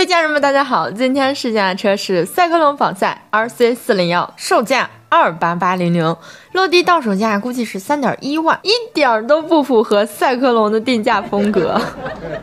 位家人们，大家好！今天试驾的车是赛科龙仿赛 RC 四零幺，售价二八八零零，落地到手价估计是三点一万，一点儿都不符合赛科龙的定价风格。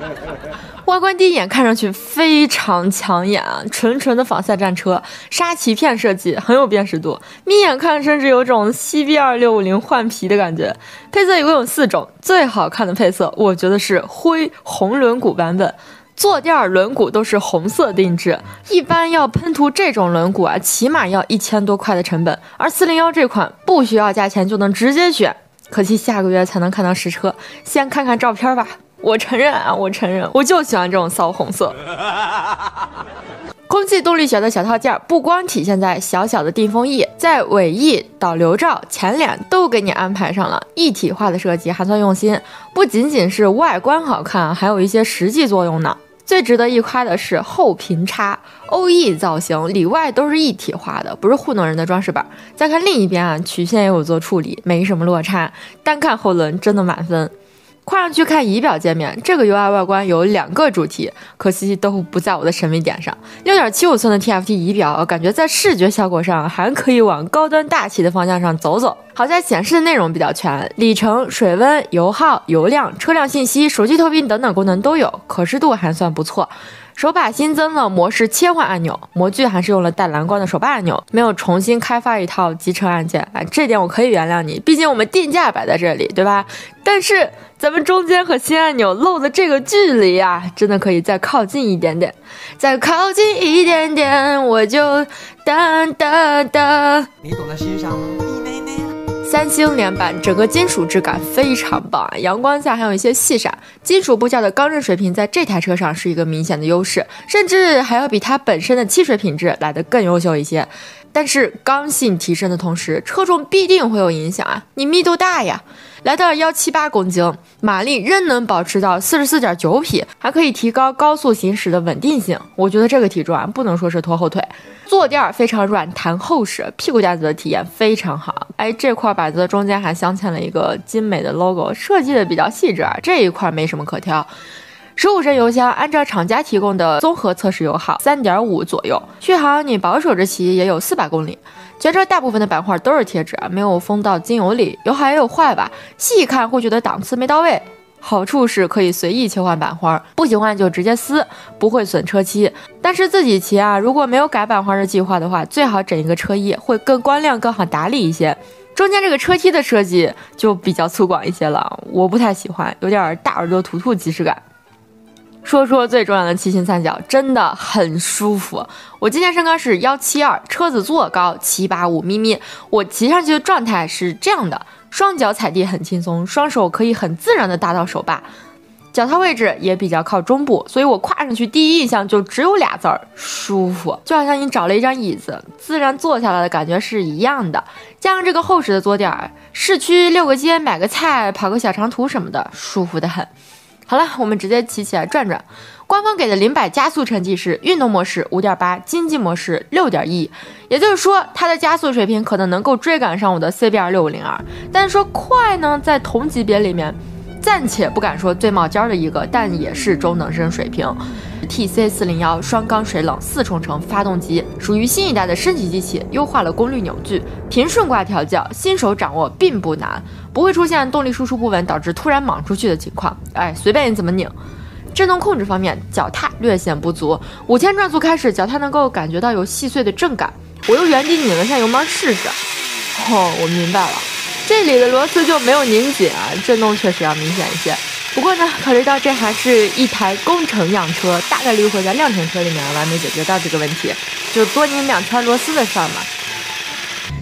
外观第一眼看上去非常抢眼啊，纯纯的仿赛战车，沙鳍片设计很有辨识度，眯眼看甚至有种 CB 二六五零换皮的感觉。配色一共有四种，最好看的配色我觉得是灰红轮毂版本。坐垫轮毂都是红色定制，一般要喷涂这种轮毂啊，起码要一千多块的成本。而四零幺这款不需要加钱就能直接选，可惜下个月才能看到实车，先看看照片吧。我承认啊，我承认，我就喜欢这种骚红色。空气动力学的小套件不光体现在小小的定风翼，在尾翼、导流罩、前脸都给你安排上了一体化的设计，还算用心。不仅仅是外观好看，还有一些实际作用呢。最值得一夸的是后平叉，OE 造型，里外都是一体化的，不是糊弄人的装饰板。再看另一边啊，曲线也有做处理，没什么落差。单看后轮真的满分。跨上去看仪表界面，这个 UI 外观有两个主题，可惜都不在我的审美点上。六点七五寸的 TFT 仪表，感觉在视觉效果上还可以往高端大气的方向上走走。好在显示的内容比较全，里程、水温、油耗、油量、车辆信息、手机投屏等等功能都有，可视度还算不错。手把新增了模式切换按钮，模具还是用了带蓝光的手把按钮，没有重新开发一套集成按键，啊，这点我可以原谅你，毕竟我们定价摆在这里，对吧？但是咱们中间和新按钮漏的这个距离啊，真的可以再靠近一点点，再靠近一点点，我就哒哒哒。你懂得欣赏吗？三星连板，整个金属质感非常棒啊！阳光下还有一些细闪，金属部件的刚韧水平在这台车上是一个明显的优势，甚至还要比它本身的汽水品质来得更优秀一些。但是刚性提升的同时，车重必定会有影响啊！你密度大呀。来到幺七八公斤，马力仍能保持到四十四点九匹，还可以提高高速行驶的稳定性。我觉得这个体重啊，不能说是拖后腿。坐垫非常软弹厚实，屁股夹子的体验非常好。哎，这块板子中间还镶嵌了一个精美的 logo，设计的比较细致啊，这一块没什么可挑。十五升油箱，按照厂家提供的综合测试油耗三点五左右，续航你保守着骑也有四百公里。全车大部分的板块都是贴纸啊，没有封到精油里，有好也有坏吧？细看会觉得档次没到位。好处是可以随意切换板花，不喜欢就直接撕，不会损车漆。但是自己骑啊，如果没有改板花的计划的话，最好整一个车衣，会更光亮、更好打理一些。中间这个车漆的设计就比较粗犷一些了，我不太喜欢，有点大耳朵图图即视感。说说最重要的骑行三角，真的很舒服。我今天身高是幺七二，车子坐高七八五咪咪，我骑上去的状态是这样的：双脚踩地很轻松，双手可以很自然的搭到手把，脚踏位置也比较靠中部，所以我跨上去第一印象就只有俩字儿：舒服。就好像你找了一张椅子，自然坐下来的感觉是一样的。加上这个厚实的坐垫，市区遛个街、买个菜、跑个小长途什么的，舒服的很。好了，我们直接骑起来转转。官方给的零百加速成绩是运动模式五点八，经济模式六点一，也就是说它的加速水平可能能够追赶上我的 CBR 六五零二。但是说快呢，在同级别里面，暂且不敢说最冒尖的一个，但也是中等生水平。TC 四零幺双缸水冷四冲程发动机属于新一代的升级机器，优化了功率扭矩，平顺挂调教，新手掌握并不难，不会出现动力输出不稳导致突然莽出去的情况。哎，随便你怎么拧。震动控制方面，脚踏略显不足，五千转速开始，脚踏能够感觉到有细碎的震感。我又原地拧了下油门试试。哦，我明白了，这里的螺丝就没有拧紧啊，震动确实要明显一些。不过呢，考虑到这还是一台工程样车，大概率会在量产车里面完美解决到这个问题，就多拧两圈螺丝的事儿嘛。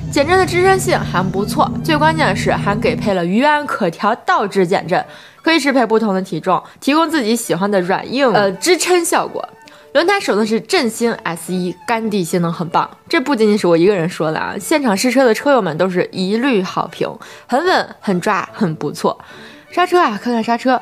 减震的支撑性还不错，最关键的是还给配了鱼安可调倒置减震，可以适配不同的体重，提供自己喜欢的软硬呃支撑效果。轮胎使用的是振兴 S 一，干地性能很棒，这不仅仅是我一个人说的啊，现场试车的车友们都是一律好评，很稳、很抓、很不错。刹车啊，看看刹车，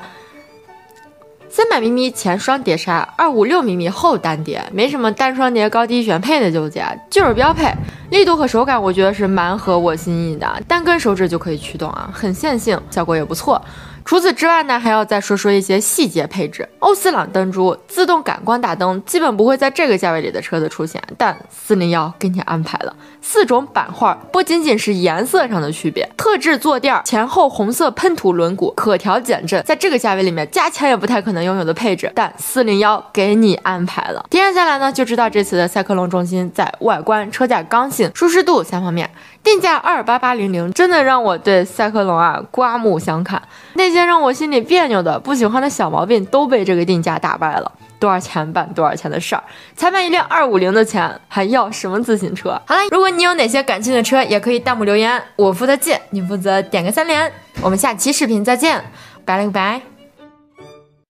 三百厘米前双碟刹，二五六厘米后单碟，没什么单双碟高低选配的纠结，就是标配。力度和手感，我觉得是蛮合我心意的，单根手指就可以驱动啊，很线性，效果也不错。除此之外呢，还要再说说一些细节配置。欧司朗灯珠、自动感光大灯基本不会在这个价位里的车子出现，但四零幺给你安排了四种版画，不仅仅是颜色上的区别，特制坐垫、前后红色喷涂轮毂、可调减震，在这个价位里面加钱也不太可能拥有的配置，但四零幺给你安排了。体验下来呢，就知道这次的赛克龙中心在外观、车架刚性、舒适度三方面。定价二八八零零，真的让我对赛克龙啊刮目相看。那些让我心里别扭的、不喜欢的小毛病都被这个定价打败了。多少钱办多少钱的事儿，才买一辆二五零的钱，还要什么自行车？好了，如果你有哪些感兴趣的车，也可以弹幕留言，我负责记，你负责点个三连。我们下期视频再见，拜了个拜。